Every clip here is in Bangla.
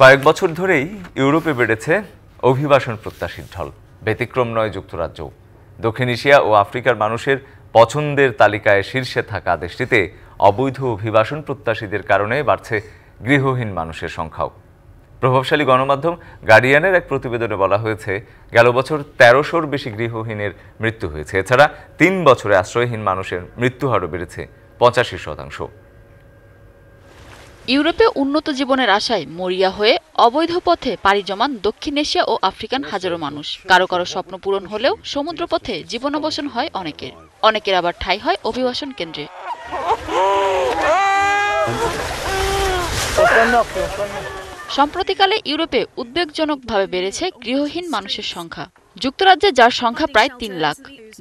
কয়েক বছর ধরেই ইউরোপে বেড়েছে অভিবাসন প্রত্যাশীর ঢল। ব্যতিক্রম নয় যুক্তরাজ্য। দক্ষিণ এশিয়া ও আফ্রিকার মানুষের পছন্দের তালিকায় শীর্ষে থাকা দেশটিতে অবৈধ অভিবাসন প্রত্যাশীদের কারণে বাড়ছে গৃহহীন মানুষের সংখ্যাও। প্রভাবশালী গণমাধ্যম গার্ডিয়ানের এক প্রতিবেদনে বলা হয়েছে, গেল বছর তেরোশোর বেশি গৃহহীনের মৃত্যু হয়েছে। এছাড়া তিন বছরে আশ্রয়হীন মানুষের মৃত্যু হারও বেড়েছে পঁচাশি শতাংশ। ইউরোপে উন্নত জীবনের আশায় মরিয়া হয়ে অবৈধ পথে পাড়ি জমান দক্ষিণ এশিয়া ও আফ্রিকান হাজারো মানুষ। কারও কারও স্বপ্ন পূরণ হলেও সমুদ্রপথে জীবনাবসান হয় অনেকের। অনেকের আবার ঠাই হয় অভিবাসন কেন্দ্রে। সম্প্রতিকালে ইউরোপে উদ্বেগজনকভাবে বেড়েছে গৃহহীন মানুষের সংখ্যা। যুক্তরাজ্যে যার সংখ্যা প্রায় তিন লাখ,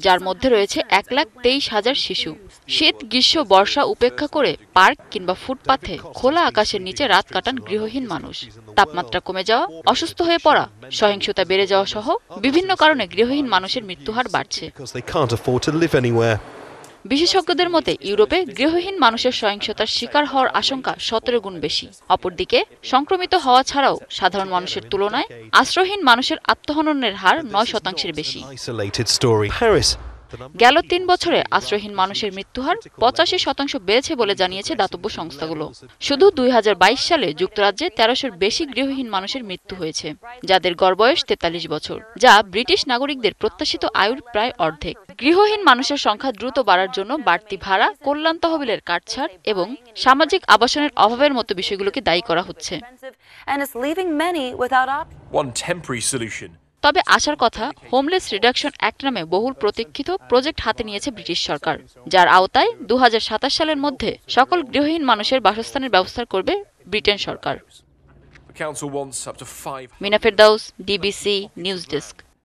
যার মধ্যে রয়েছে এক লাখ তেইশ হাজার শিশু। শীত, গ্রীষ্ম, বর্ষা উপেক্ষা করে পার্ক কিংবা ফুটপাথে খোলা আকাশের নিচে রাত কাটান গৃহহীন মানুষ। তাপমাত্রা কমে যাওয়া, অসুস্থ হয়ে পড়া, সহিংসতা বেড়ে যাওয়া সহ বিভিন্ন কারণে গৃহহীন মানুষের মৃত্যুহার বাড়ছে। বিশেষজ্ঞদের মতে, ইউরোপে গৃহহীন মানুষের সহিংসতার শিকার হওয়ার আশঙ্কা সতেরো গুণ বেশি। অপরদিকে, সংক্রমিত হওয়া ছাড়াও সাধারণ মানুষের তুলনায় আশ্রয়হীন মানুষের আত্মহননের হার নয় শতাংশের বেশি। গেল তিন বছরে আশ্রয়হীন মানুষের মৃত্যুহার পঁচাশি শতাংশ বেড়েছে বলে জানিয়েছে দাতব্য সংস্থাগুলো। শুধু দুই সালে যুক্তরাজ্যে তেরোশোর বেশি গৃহহীন মানুষের মৃত্যু হয়েছে যাদের গড় বয়স তেতাল্লিশ বছর যা ব্রিটিশ নাগরিকদের প্রত্যাশিত আয়ুর প্রায় অর্ধেক। গৃহহীন মানুষের সংখ্যা দ্রুত বাড়ার জন্য বাড়তি ভাড়া কল্যাণ তহবিলের কাটছাড় এবং সামাজিক আবাসনের অভাবের মতো বিষয়গুলোকে দায়ী করা হচ্ছে। তবে আসার কথা হোমলেস রিডাকশন অ্যাক্ট নামে বহুল প্রতীক্ষিত প্রজেক্ট হাতে নিয়েছে ব্রিটিশ সরকার যার আওতায় দু হাজার সাতাশ সালের মধ্যে সকল গৃহহীন মানুষের বাসস্থানের ব্যবস্থা করবে ব্রিটেন সরকার। মিনাফের মিনা ফেরদাউস ডিবিসি নিউজ ডেস্ক